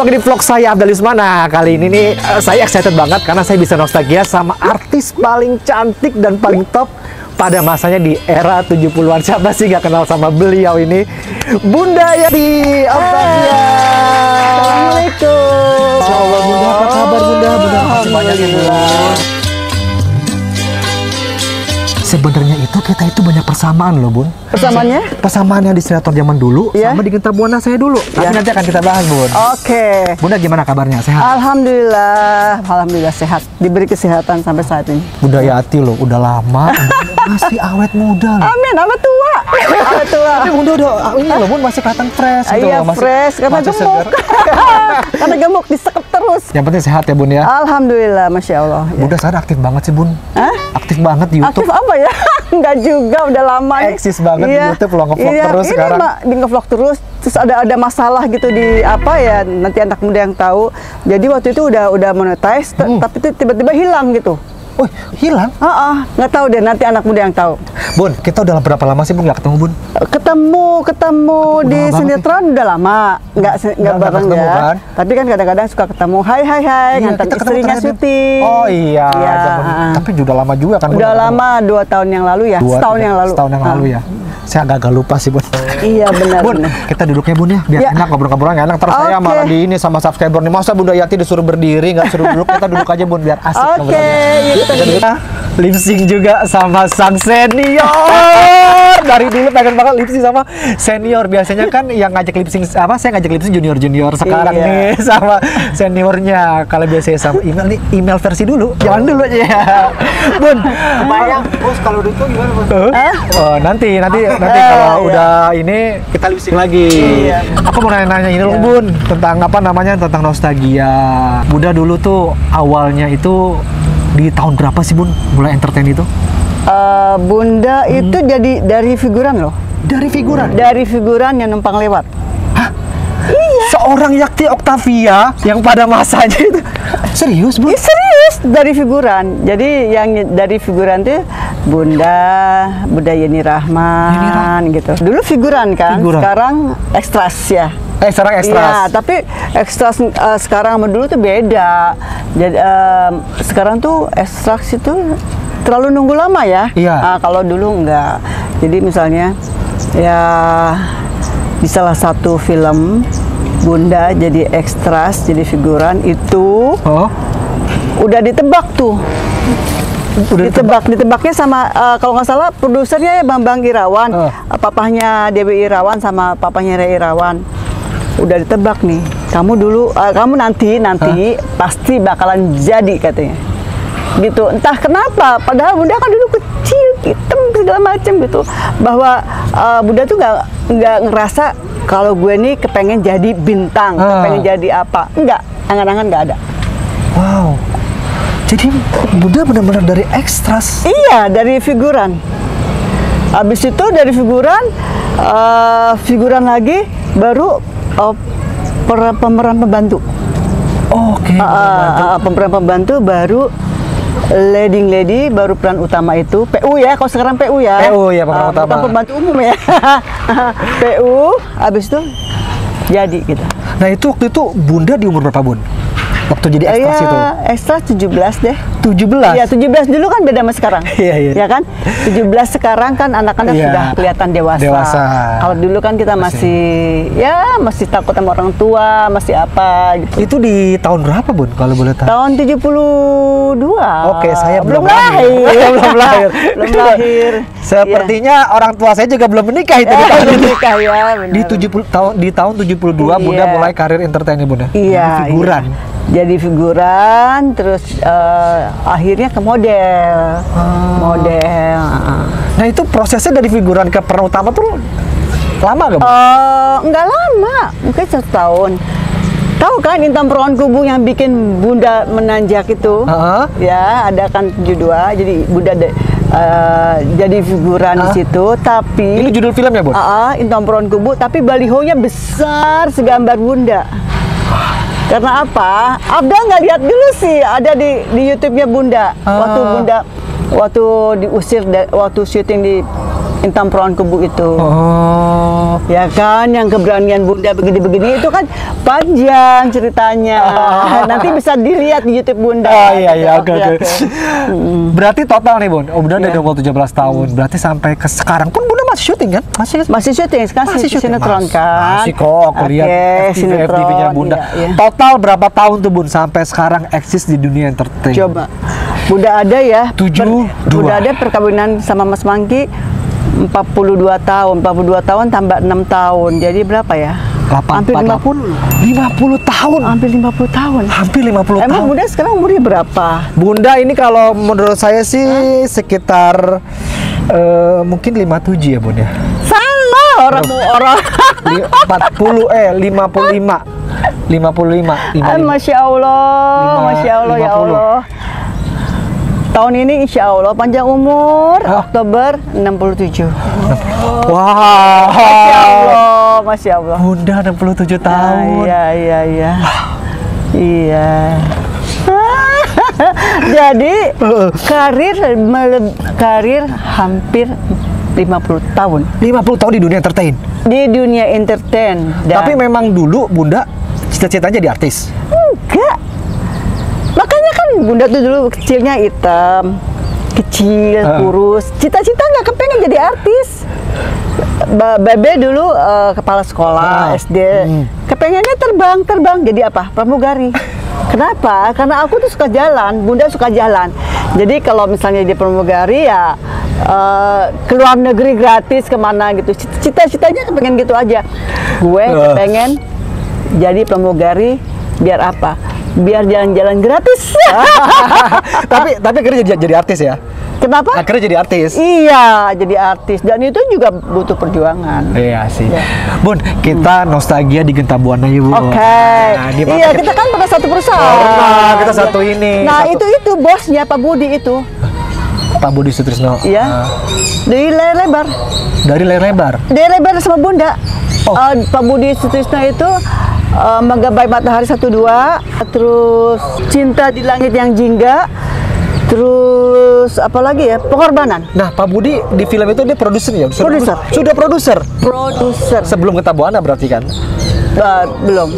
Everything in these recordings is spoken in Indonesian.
lagi di vlog saya Abdal Ismana Kali ini nih eh, saya excited banget karena saya bisa nostalgia sama artis paling cantik dan paling top pada masanya di era 70-an Siapa sih gak kenal sama beliau ini? Bunda Yati Octavia Assalamualaikum. Ya Allah Bunda. Apa kabar Bunda? Bunda makasih banyak ya Bunda Sebenarnya itu kita itu banyak persamaan loh Bun Persamaannya? Persamaannya di sinetron zaman dulu Iya. sama di Genta Buana saya dulu Tapi Iya. nanti akan kita bahas Bun Oke. Bunda gimana kabarnya? Sehat? Alhamdulillah, alhamdulillah sehat. Diberi kesehatan sampai saat ini. Bunda Yati loh, udah lama, masih awet muda loh. Amin, apa tua? Apa tua? Tapi Bunda udah, ah, ini loh Bun masih kelihatan fresh gitu Iya, masih, fresh karena masih gemuk. segar. karena gemuk disekep terus. Yang penting sehat ya Bun ya. Alhamdulillah, masya Allah. Ya. Bunda sekarang aktif banget sih Bun. Hah? Aktif banget di Aktif YouTube. apa ya? Enggak juga, udah lama. Eksis banget di YouTube, lo nge-vlog iya, terus ini sekarang. Mbak, di nge-vlog terus, terus ada ada masalah gitu di apa ya, nanti anak muda yang tahu. Jadi waktu itu udah udah monetize, Hmm. tapi itu tiba-tiba hilang gitu. Wih, hilang. Ah, ah, nggak tahu deh nanti anak muda yang tahu. Bun, kita udah berapa lama sih Bun nggak ketemu Bun? Ketemu ketemu Udah di sinetron udah lama, nggak nggak bareng ketemu, ya. kan? Tapi kan kadang-kadang suka ketemu, hai hai hai, Iya, ngantar istrinya syuting. Oh iya, ah. tapi udah lama juga kan? Udah lama dua tahun yang lalu ya, Dua, setahun tiga- yang lalu. Setahun yang Ah. lalu ya. Saya agak-agak lupa sih Bun. Iya benar. Bun, benar. kita duduknya Bun ya, biar Ya. enak ngobrol-ngobrol enak. Terus saya Oke. malah di ini sama subscriber nih. Masa Bunda Yati disuruh berdiri, nggak suruh duduk. Kita duduk aja Bun, biar asik Oke, ngobrolnya. yuk kita duduk. Lip sync juga sama sang senior. Dari dulu pengen banget lip sync sama senior. Biasanya kan yang ngajak lip sync apa? Saya ngajak lip sync junior-junior. Sekarang Iya. nih sama seniornya. Kalau biasanya sama email nih, email versi dulu. Jangan dulu aja ya. Bun, Bayang, bos kalau itu gimana bos? Huh? Oh, nanti nanti nanti Eh, kalau iya. udah ini kita lip sync lagi. Iya. Aku mau nanya-nanya ini Iya. Bun, tentang apa namanya? Tentang nostalgia. Bunda dulu tuh awalnya itu di tahun berapa sih, Bun? Mulai entertain itu? Eh, Bunda Hmm. itu jadi dari figuran loh, Dari figuran. dari figuran yang numpang lewat. Seorang Yakti Octavia yang pada masanya itu. Serius, Bun? Ih, serius dari figuran. Jadi yang dari figuran tuh Bunda, Bunda Yeni Rahman, Yeni Rahman. gitu. Dulu figuran kan, Figuran. sekarang ekstras ya. Eh, sekarang Iya, ekstras. tapi ekstras eh, sekarang sama dulu tuh beda. Jadi em, sekarang tuh ekstras itu terlalu nunggu lama ya. Iya. Ah, kalau dulu enggak. Jadi misalnya ya di salah satu film Bunda jadi ekstras, jadi figuran itu Oh, udah ditebak tuh. udah ditebak, ditebaknya sama eh, kalau nggak salah produsernya Bambang Irawan, eh, papahnya Dewi Irawan sama papahnya Ray Irawan. Udah ditebak nih. Kamu dulu, eh, kamu nanti nanti pasti bakalan jadi katanya. Gitu. Entah kenapa, padahal Bunda kan dulu kecil, hitam segala macam gitu. Bahwa eh, Bunda tuh nggak nggak ngerasa kalau gue nih kepengen jadi bintang, Ah. kepengen jadi apa. Enggak, angan-angan nggak ada. wow. Jadi Bunda benar-benar dari ekstras. Iya, dari figuran. Habis itu dari figuran, eh, figuran lagi baru per- pemeran pembantu. Oke. Ah, ah, ah, pemeran pembantu baru leading lady baru peran utama itu PU ya kalau sekarang PU ya PU ya, pemeran bukan utama. pembantu umum ya PU habis itu jadi gitu Nah, itu waktu itu Bunda di umur berapa, Bun? Waktu jadi ekstras itu. Iya, ekstra 17 deh 17. Iya, 17 dulu kan beda sama sekarang. Iya, iya. Ya kan? 17 sekarang kan anak-anak Iya. sudah kelihatan dewasa. Dewasa. Kalau dulu kan kita masih, ya masih takut sama orang tua, masih apa gitu. Itu di tahun berapa, Bun? Kalau boleh tahu. Tahun 72. Oke, saya belum, belum lahir. belum lahir. belum lahir. Sepertinya orang tua saya juga belum menikah itu Iya. di tahun belum itu. nikah ya, benar. Di 70 tahun di tahun 72 Bunda Iya. mulai karir entertain Bunda. Iya, Jadi figuran. iya. Jadi figuran, terus eh, akhirnya ke model, Ah. model. ah. Nah, itu prosesnya dari figuran ke peran utama tuh lama gak, Bu? Eh, nggak lama, mungkin satu tahun. Tahu kan Intan Perawan Kubu yang bikin Bunda menanjak itu? Heeh. Ya, ada kan 72. Jadi Bunda de- eh, jadi figuran di Ah. situ, tapi Itu judul filmnya, Bun? Ah, ah, Intan Perawan Kubu, tapi balihonya besar segambar Bunda. Karena apa? Abda nggak lihat dulu sih, ada di di YouTube-nya Bunda. Ah. Waktu Bunda, waktu diusir, waktu syuting di Intan Perawan Kubu itu. Oh. Ya kan, yang keberanian Bunda begini-begini itu kan panjang ceritanya. Nanti bisa dilihat di YouTube Bunda. Oh iya iya oke oke. Berarti total nih Bun, oh, Bunda udah Iya. umur 17 tahun. Berarti sampai ke sekarang pun Bunda masih syuting kan? Masih Masih syuting sekarang Masih masih syuting? sinetron Mas- kan? Masih kok aku lihat FTV, sinetron, FTV-nya Bunda. iya, iya. Total berapa tahun tuh Bun sampai sekarang eksis di dunia entertain? Coba. Bunda ada ya. Tujuh, dua. Bunda ada perkawinan sama Mas Mangki 42 tahun. 42 tahun tambah 6 tahun. Jadi berapa ya? 8, Hampir 50. 50 tahun. Hampir 50 tahun. Hampir 50 Emang tahun. Bunda sekarang umurnya berapa? Bunda ini kalau menurut saya sih sekitar eh, mungkin 57 ya Bun ya. Salah orang orang. Li- 40 eh 55. 55. Ah, 55. Masya Allah, Lima- Masya Allah ya 50. Allah. Tahun ini Insya Allah panjang umur Ah. Oktober 67. Wah. Masya Allah, Masya Allah. Bunda 67 tahun. Ah, iya, iya, iya. iya. Jadi karir karir hampir 50 tahun 50 tahun di dunia entertain. di dunia entertain. Dan Tapi memang dulu Bunda cita-citanya jadi artis. Bunda tuh dulu kecilnya hitam, kecil, Ah. kurus. Cita-cita nggak kepengen jadi artis. Ba- Bebe dulu eh, kepala sekolah Ah. SD. Hmm. Kepengennya terbang, terbang jadi apa? Pramugari. Kenapa? Karena aku tuh suka jalan, Bunda suka jalan. Jadi kalau misalnya di pramugari ya eh, ke luar negeri gratis ke mana gitu. Cita- Cita-citanya kepengen gitu aja. Gue kepengen jadi pramugari biar apa? Biar jalan-jalan gratis. tapi tapi akhirnya jadi, jadi artis ya. Kenapa? Akhirnya jadi artis. Iya, jadi artis dan itu juga butuh perjuangan. Iya sih. Ya. Bun, kita nostalgia di Genta Buana ya, Bu. Oke. Nah, di mana iya, kita- kita kan pada satu perusahaan. Pernah, kita satu ini, Nah, satu- itu itu bosnya Pak Budi itu. Pak Budi Sutrisno. Iya. Ah, Dari layar lebar. dari layar lebar. Dari lebar sama Bunda. Oh. Eh, Pak Budi Sutrisno itu eh, Menggapai Matahari 12, terus Cinta di Langit yang Jingga, terus apa lagi ya? Pengorbanan. Nah, Pak Budi di film itu dia produser ya? Sudah- Produser. Sudah produser. Produser. Sebelum Genta Buana berarti kan? Eh, belum.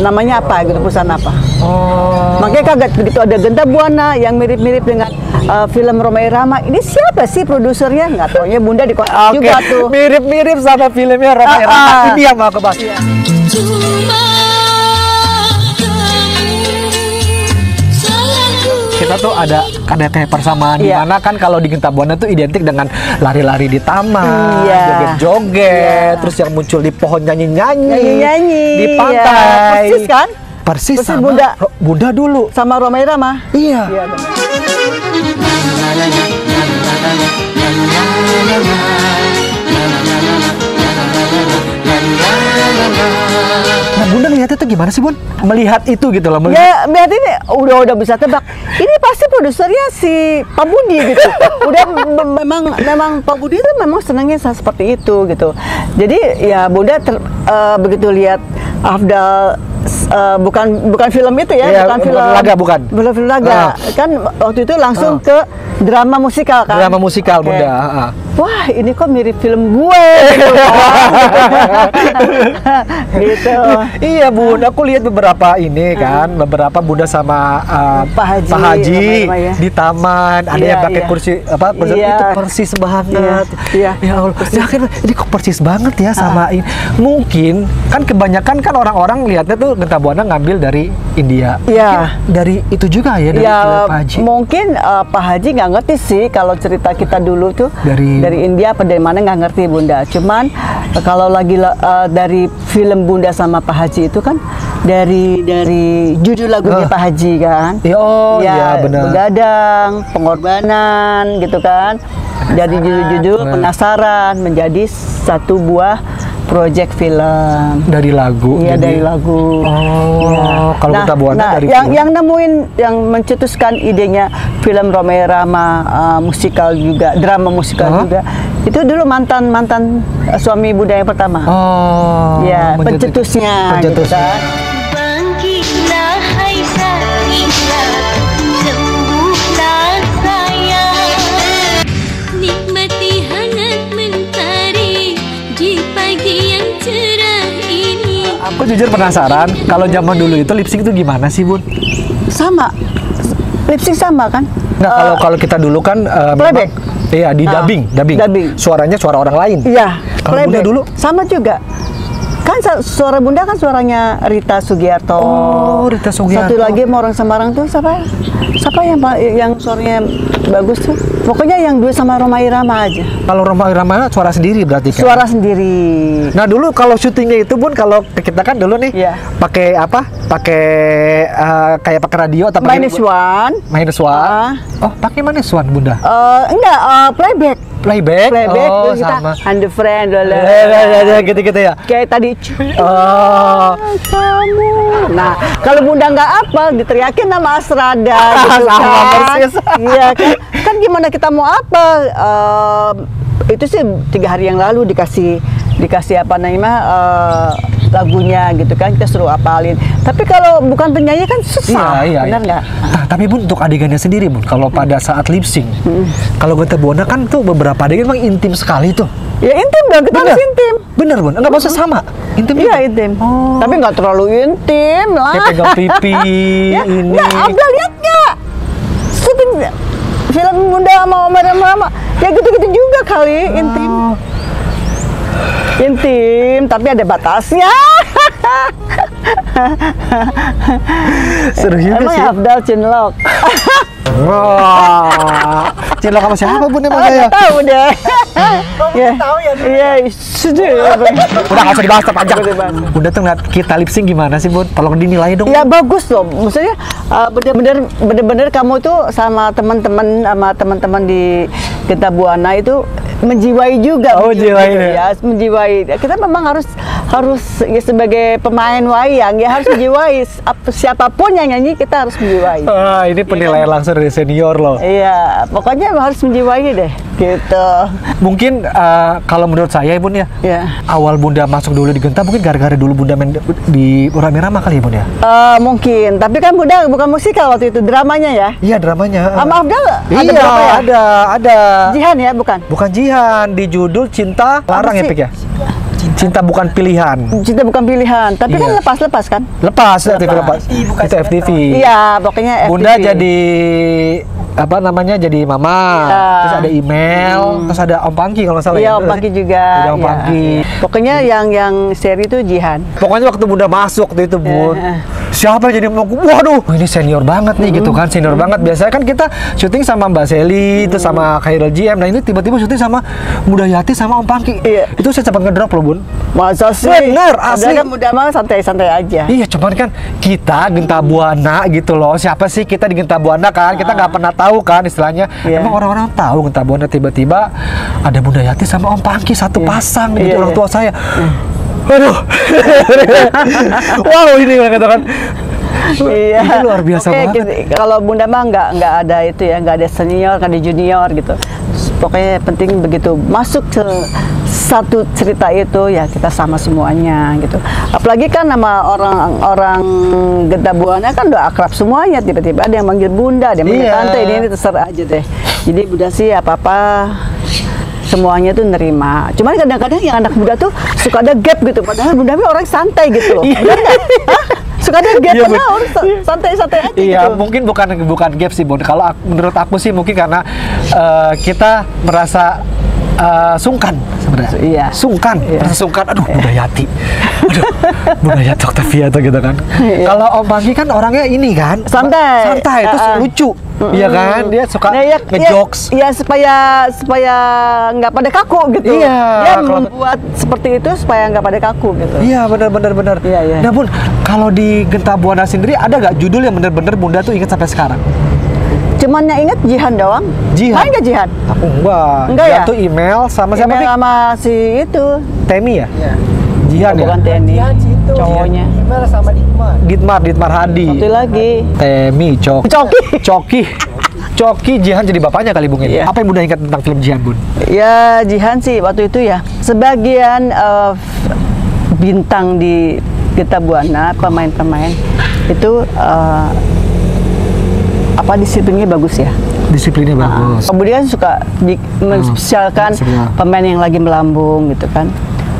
Namanya apa gitu, perusahaan apa? Oh. Makanya kaget begitu ada Genta Buana yang mirip-mirip dengan uh, film Roma Irama. Ini siapa sih produsernya? Nggak taunya Bunda di Oke, juga tuh. mirip-mirip sama filmnya Roma Ah, Irama. ah. Ini yang mau aku bahas. Cuma Kita tuh ada ada kayak persamaan di Iya. mana kan kalau di Genta Buana tuh identik dengan lari-lari di taman, Iya. joget-joget, Iya. terus yang muncul di pohon nyanyi-nyanyi, Nyanyi-nyanyi, di iya. pantai. Persis kan? Persis, Persis sama Bunda. Ro- Bunda dulu. Sama Roma Irama. Iya. Iya, benar. Nah, Bunda ngeliatnya tuh gimana sih, Bun? Melihat itu gitu loh. Melihat Ya, lihat ini udah udah bisa tebak. Ini pasti produsernya si Pak Budi gitu. Udah me- memang memang Pak Budi itu memang senangnya seperti itu gitu. Jadi ya Bunda ter- eh, begitu lihat Afdal eh, bukan bukan film itu ya, Iya, bukan film laga, bukan. Bukan film laga. Ah. Kan waktu itu langsung ke drama musikal kan. drama musikal, Oke. Bunda. Ah. Wah, ini kok mirip film gue gitu. gitu. Iya bun, aku lihat beberapa ini kan, beberapa bunda sama uh, Pak Haji, Pak Haji sama-sama ya. di taman, ada Iya, yang pakai iya. kursi apa? kursi- Iya. Itu persis banget. Iya, iya. Ya Allah, ya akhirnya ini kok persis banget ya sama ini. Mungkin kan kebanyakan kan orang-orang lihatnya tuh Genta Buana ngambil dari India. Iya. Dari itu juga ya dari ya film Pak Haji. mungkin uh, Pak Haji nggak ngerti sih kalau cerita kita dulu tuh Dari- dari India apa dari mana nggak ngerti Bunda. Cuman uh, kalau lagi la- uh, dari film Bunda sama Pak Haji itu kan dari dari judul lagunya Ah. Pak Haji kan. Ya, oh, iya, benar. Begadang, pengorbanan gitu kan. Dari judul-judul penasaran menjadi satu buah proyek film. Dari lagu. Iya jadi- dari lagu. Oh, Ya. kalau Genta Buana nah, dari yang film. yang nemuin yang mencetuskan idenya film Roma Rama uh, musikal juga, drama musikal Hah? juga. Itu dulu mantan mantan uh, suami Bunda yang pertama. Oh, ya, mencetus- pencetusnya, gitu pencetusnya. kan. Aku jujur penasaran, kalau zaman dulu itu lip sync itu gimana sih, Bun? Sama. Lipstick sama kan? Nggak, kalau kalau kita dulu kan eh, memang- Playback? Iya, di Ah, dubbing, dubbing. dubbing. Suaranya suara orang lain. Iya. Kalau dulu? sama juga. Kan suara Bunda kan suaranya Rita Sugiarto. Oh, Rita Sugiarto. Satu lagi mau orang Semarang tuh siapa? Siapa yang yang suaranya bagus tuh? Pokoknya yang dua sama Roma Irama aja. Kalau Roma Irama suara sendiri berarti kan? Suara sendiri. Nah dulu kalau syutingnya itu pun kalau kita kan dulu nih Iya. pakai apa? Pakai eh, kayak pakai radio atau pakai Minus one. minus one. Ah. Oh pakai minus one bunda. Eh, enggak, eh, playback. Playback. Playback Oh terus kita sama. and the friend Eh, eh, eh, gitu-gitu ya. Kayak tadi Oh. kamu. Nah, kalau bunda nggak apa, diteriakin nama Asrada gitu Sama kan. persis. Iya kan? Kan gimana kita mau apa? Em, itu sih tiga hari yang lalu dikasih dikasih apa namanya eh, lagunya gitu kan kita suruh apalin. Tapi kalau bukan penyanyi kan susah, Iya, iya. benar iya. nggak? Nah, tapi bun untuk adegannya sendiri bun, kalau pada saat lip sync, kalau Genta Buana kan tuh beberapa adegan memang intim sekali tuh. Ya intim dong, kita harus intim. Bener bun, enggak usah sama. Intim Iya intim. Oh. Tapi nggak terlalu intim lah. Kayak pegang pipi ya, ini. Nggak, Abdul lihat nggak? Syuting film Bunda sama Omar Rama. Ya gitu-gitu juga kali. Oh. Intim, tapi ada batasnya. Seru juga Emang sih. Abdul cinlok. Wah, cinlok sama siapa bun emang Oh, saya? nggak tahu deh. Iya. tahu ya, Dul? Iya, sudah. Udah nggak usah dibahas panjang. Nggak usah dibahas. Bunda tuh ngeliat kita lip sync gimana sih bun? Tolong dinilai dong. Ya bagus loh, maksudnya uh, bener-bener bener-bener kamu tuh sama teman-teman sama teman-teman di Genta Buana itu menjiwai juga. Oh, menjiwai, jiwain ya? ya. menjiwai. Kita memang harus harus ya sebagai pemain wayang ya harus menjiwai Ap- siapa pun yang nyanyi kita harus menjiwai. Ah, ini penilaian langsung dari senior loh. Iya, pokoknya harus menjiwai deh, gitu. Mungkin eh, kalau menurut saya bun ya, Ya. awal bunda masuk dulu di Genta mungkin gara-gara dulu bunda main di Urami Rama kali ya bun ya? Eh, mungkin, tapi kan Bunda bukan musikal waktu itu, dramanya ya. Iya dramanya. Sama Afdal ada iya, berapa ya? ada, ada. Jihan ya, bukan? Bukan Jihan di judul Cinta Larang ya? Pik ya? Cinta bukan pilihan. Cinta bukan pilihan, tapi kan Iya. lepas-lepas kan? Lepas, ya, TV lepas. FTV, bukan Itu FTV. Iya, pokoknya Bunda FTV. jadi apa namanya jadi mama, Iya. terus ada email, terus ada Om Pangki kalau salah Iya, ya. Om Pangki juga. Ada Om iya, Pangki. iya. Pokoknya yang yang seri itu Jihan. Pokoknya waktu Bunda masuk waktu itu Bun, Iya. Siapa yang jadi mau waduh ini senior banget nih gitu kan senior banget biasanya kan kita syuting sama Mbak Seli itu sama Khairul GM nah ini tiba-tiba syuting sama Mudayati sama Om Pangki Iya. itu saya cepat ngedrop loh Bun Masa sih? Bener, asli. kan muda mah santai-santai aja. Iya, cuman kan kita Genta Buana gitu loh. Siapa sih kita di Genta Buana kan? Kita nggak pernah tahu kan istilahnya. Iya. Emang orang-orang tahu Genta Buana tiba-tiba ada Bunda Yati sama Om Pangki satu Iya. pasang gitu Iya, orang iya. tua saya. Aduh. wow, ini gitu kan. Iya. Ini luar biasa Oke, banget. kita- Kalau Bunda mah nggak nggak ada itu ya, nggak ada senior, nggak ada junior gitu. Pokoknya penting begitu masuk ke satu cerita itu ya kita sama semuanya gitu. Apalagi kan nama orang-orang Genta Buana kan udah akrab semuanya. Tiba-tiba ada yang manggil Bunda, ada yang manggil Iya. Tante. Ini, ini terserah aja deh. Jadi Bunda sih apa-apa semuanya tuh nerima. Cuman kadang-kadang yang anak muda tuh suka ada gap gitu. Padahal Bunda orang santai gitu loh. Hah? Suka ada gap, Iya, orang sa- santai-santai aja Iya, gitu. mungkin bukan bukan gap sih, Bun. Kalau aku- menurut aku sih mungkin karena eh, kita merasa eh, sungkan sebenarnya. Iya. Sungkan, Iya. sungkan. Aduh, Bunda Yati. Aduh, Bunda Yati Octavia tuh gitu kan. Iya. Kalau Om Pangki kan orangnya ini kan, Santai. Santai, terus Ah, ah. lucu. Iya kan? Dia suka Nah, ya, ngejokes. Ya, ya supaya supaya nggak pada kaku gitu. Iya, Dia kalau- membuat seperti itu supaya nggak pada kaku gitu. Iya benar benar benar. Iya, iya. Bun, kalau di Genta Buana sendiri ada nggak judul yang benar-benar Bunda tuh ingat sampai sekarang? Cuman yang ingat Jihan doang. Jihan? Main nggak Jihan? Aku enggak. Enggak ya? tuh email sama siapa Email sama si itu. Temi ya? Iya. Jihan ya? Bukan TNI. Jihan itu. Cowoknya. Email sama Dikmar. Ditmar, Ditmar Hadi. Satu lagi. Temi, Cok. Coki. Coki. Coki Jihan jadi bapaknya kali mungkin. Iya. Apa yang Bunda ingat tentang film Jihan, Bun? Ya Jihan sih waktu itu ya sebagian eh, bintang di Geta Buana pemain-pemain itu eh, apa disiplinnya bagus ya. Disiplinnya bagus. Kemudian suka di, menspesialkan spesial. pemain yang lagi melambung gitu kan.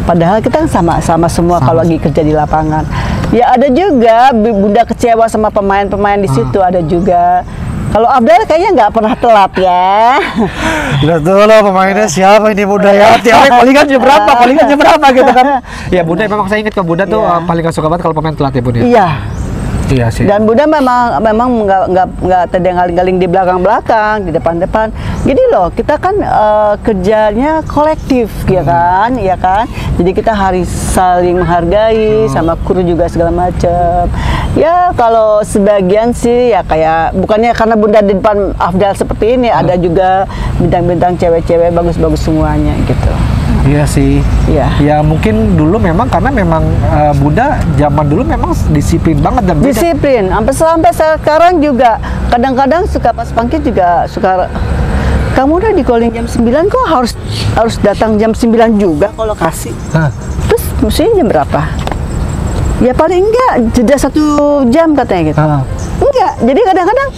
Padahal kita kan sama sama semua Sama. kalau lagi kerja di lapangan. Ya ada juga bu- bunda kecewa sama pemain-pemain di situ ada juga. Kalau Abdal kayaknya nggak pernah telat ya. Lihat dulu pemainnya siapa ini Bunda ya. Tiap hari palingan jam berapa? Palingan jam berapa gitu kan. Ya Bunda memang saya ingat ke Bunda tuh uh, paling gak suka banget kalau pemain telat ya Bunda. Iya. Iya sih. Dan Bunda memang memang nggak nggak nggak terdengaling-galing di belakang-belakang, di depan-depan. Gini loh, kita kan eh, kerjanya kolektif, ya kan, ya kan. Jadi kita harus saling menghargai, sama kru juga segala macam. Ya kalau sebagian sih ya kayak bukannya karena Bunda di depan Afdal seperti ini, ada juga bintang-bintang cewek-cewek bagus-bagus semuanya gitu. Iya sih. Iya. Ya mungkin dulu memang karena memang uh, Bunda zaman dulu memang disiplin banget dan. Disiplin, sampai sampai sekarang juga kadang-kadang suka pas pangkit juga suka kamu udah di calling jam 9 kok harus harus datang jam 9 juga kalau kasih. Hah. Terus mestinya jam berapa? Ya paling enggak jeda satu jam katanya gitu. Ah. Enggak, jadi kadang-kadang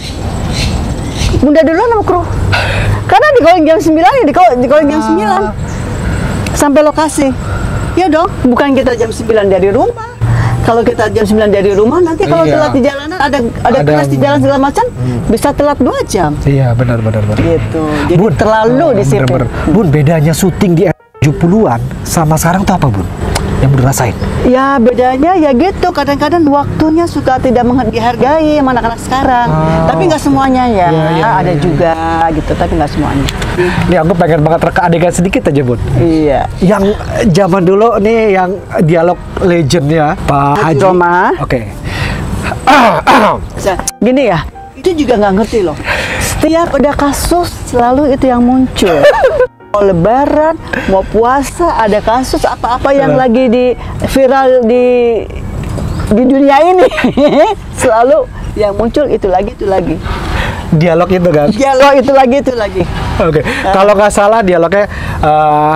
bunda duluan sama kru. Karena di calling jam 9 ya di, call- di calling jam 9 sampai lokasi. Ya dong, bukan kita jam 9 dari rumah. Kalau kita jam 9 dari rumah, nanti kalau Iya. telat di jalanan ada ada, Ada- kelas di jalan segala macam, bisa telat dua jam. Iya benar benar benar. Gitu. Jadi terlalu Oh, disiplin. Bun, bedanya syuting di 70-an sama sekarang tuh apa, Bun? Yang Bun rasain? Ya bedanya ya gitu. Kadang-kadang waktunya suka tidak dihargai sama anak-anak sekarang. Oh. Tapi nggak semuanya ya. Iya, iya, ada iya, juga gitu. Tapi nggak semuanya. Nih aku pengen banget reka adegan sedikit aja, Bun. Iya. Yang zaman dulu nih yang dialog legendnya Pak Haji. Roma. Oke. Sa- Gini ya. Itu juga nggak ngerti loh. Setiap ada kasus selalu itu yang muncul. Mau lebaran, mau puasa, ada kasus apa-apa yang Iya. lagi di viral di di dunia ini. selalu yang muncul itu lagi itu lagi. dialog itu kan. Dialog itu lagi itu lagi. Oke, kalau nggak salah dialognya, eh,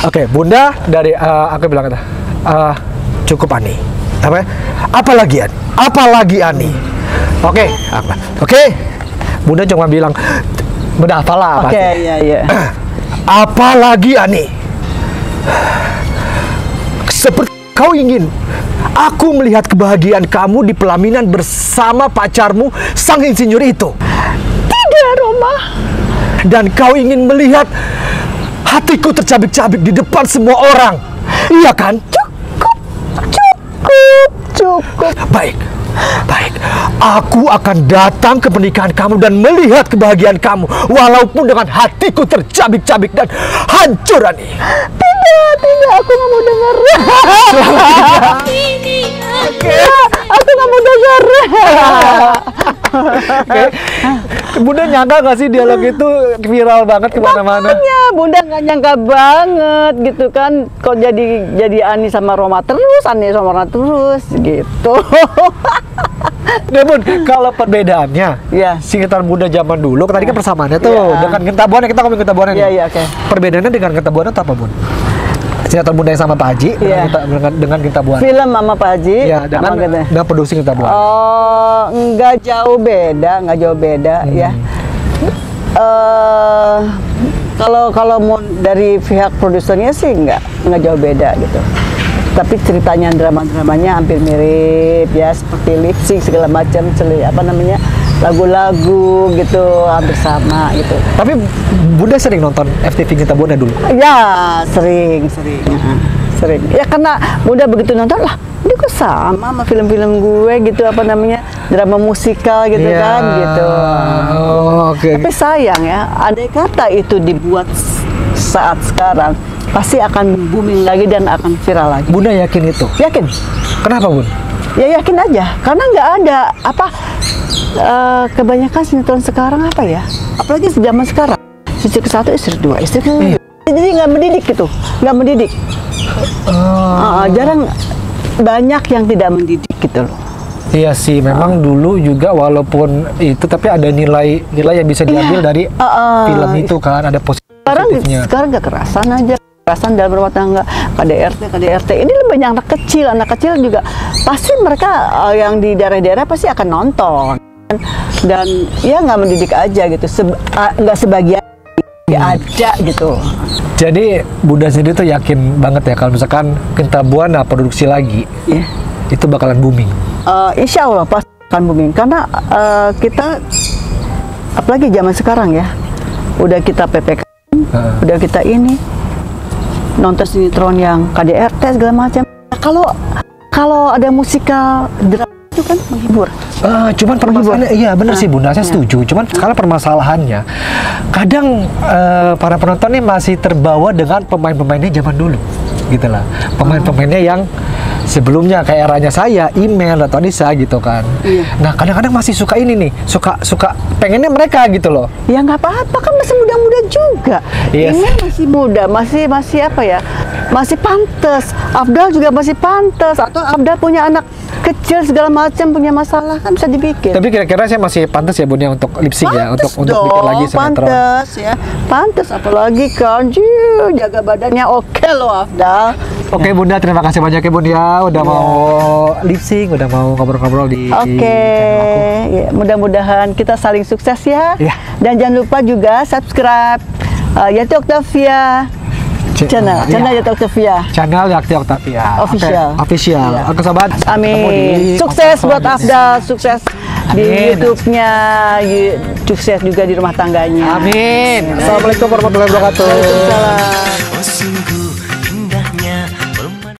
oke, Bunda dari eh, aku bilang kata, eh, cukup Ani, apa? ya? Apalagi Ani? Apalagi Ani? Oke, apa? Oke, Bunda cuma bilang, Bunda apalah Oke, pasti. ya ya. Apalagi Ani? Seperti kau ingin aku melihat kebahagiaan kamu di pelaminan bersama pacarmu sang insinyur itu. Tidak, Roma. Dan kau ingin melihat hatiku tercabik-cabik di depan semua orang. Iya kan? Cukup, cukup, cukup. Baik. Baik. Aku akan datang ke pernikahan kamu dan melihat kebahagiaan kamu walaupun dengan hatiku tercabik-cabik dan hancur Ani. Tidak, tidak, aku nggak mau dengar. Aku aku nggak mau dengar. Oke. Bunda nyangka gak sih dialog itu viral banget ke mana-mana? Makanya Bunda nggak nyangka banget gitu kan. Kok jadi jadi Ani sama Roma terus, Ani sama Roma terus gitu. Nggak Bun, kalau perbedaannya Ya. Singkatan Bunda zaman dulu, tadi kan persamaannya tuh Ya. Dengan Gentabuana, kita ngomongin Gentabuana nih Iya, iya, oke. Perbedaannya dengan Gentabuana itu apa Bun? Singkatan Bunda yang sama Pak Haji dengan, Iya. Genta- dengan, dengan Gentabuana Film Mama Pak Haji. Iya, dengan, sama gitu. dengan produksi Gentabuana Oh, nggak jauh beda, nggak jauh beda ya. Eh, kalau kalau mau dari pihak produsernya sih nggak nggak jauh beda gitu. Tapi ceritanya drama-dramanya hampir mirip ya seperti lip sync segala macam, apa namanya lagu-lagu gitu hampir sama gitu. Tapi Bunda sering nonton FTV Gentabuana dulu Ya sering sering sering. Ya karena mudah begitu nonton lah. Ini kok sama sama film-film gue gitu apa namanya drama musikal gitu Iya. kan gitu. Oh, oke Tapi sayang ya, andai kata itu dibuat saat sekarang pasti akan booming lagi dan akan viral lagi. Bunda yakin itu Yakin? Kenapa Bun? Ya yakin aja, karena nggak ada apa eh, kebanyakan sinetron sekarang apa ya? Apalagi zaman sekarang, istri ke satu, istri dua, istri ke jadi nggak mendidik gitu, nggak mendidik. Ah, jarang banyak yang tidak mendidik gitu loh. Iya sih, memang dulu juga walaupun itu tapi ada nilai nilai yang bisa diambil Iya. dari Ah, ah. film itu kan, ada posi- Sekarang positifnya. sekarang kekerasan aja kekerasan dalam rumah tangga KDRT KDRT ini lebih banyak anak kecil anak kecil juga pasti mereka eh, yang di daerah-daerah pasti akan nonton dan ya nggak mendidik aja gitu Seb- ah, nggak sebagian ya ada gitu Jadi Bunda sendiri tuh yakin banget ya kalau misalkan Kinta Buana produksi lagi Ya. itu bakalan booming. Eh, insya Allah pasti akan booming karena eh, kita apalagi zaman sekarang ya udah kita ppk Heeh. udah kita ini nonton sinetron yang KDRT segala macam kalau kalau ada musikal drama itu kan menghibur Eh, cuman permasalahannya iya bener sih Bunda saya setuju. Cuman kalau permasalahannya kadang eh, para penonton nih masih terbawa dengan pemain-pemainnya zaman dulu gitu lah. Pemain-pemainnya yang sebelumnya kayak eranya saya, email atau Anissa gitu kan. Iya. Nah, kadang-kadang masih suka ini nih, suka suka pengennya mereka gitu loh. ya nggak apa-apa kan masih muda-muda juga Yes. ini masih muda masih masih apa ya masih pantas Afdal juga masih pantas atau Afdal punya anak kecil segala macam punya masalah kan bisa dibikin Tapi kira-kira saya masih pantas ya Bun ya untuk lip sync ya, untuk Pantes untuk bikin dong, lagi sinetron. Pantes ya, pantes apalagi kan, Jiu, jaga badannya oke loh Afdal. Oke Bunda, terima kasih banyak ya Bun ya udah mau lip sync, udah mau ngobrol-ngobrol di Oke, channel aku. ya, mudah-mudahan kita saling sukses ya. Iya. Dan jangan lupa juga subscribe uh, Yati Octavia C- channel, iya. channel Yati Octavia. Channel Yakti Octavia. Official. Oke, official. Iya. Oke sobat. Amin. Sukses buat. Afdal, sukses di. YouTube-nya, sukses juga di rumah tangganya. Amin. Assalamualaikum warahmatullahi wabarakatuh. Waalaikumsalam.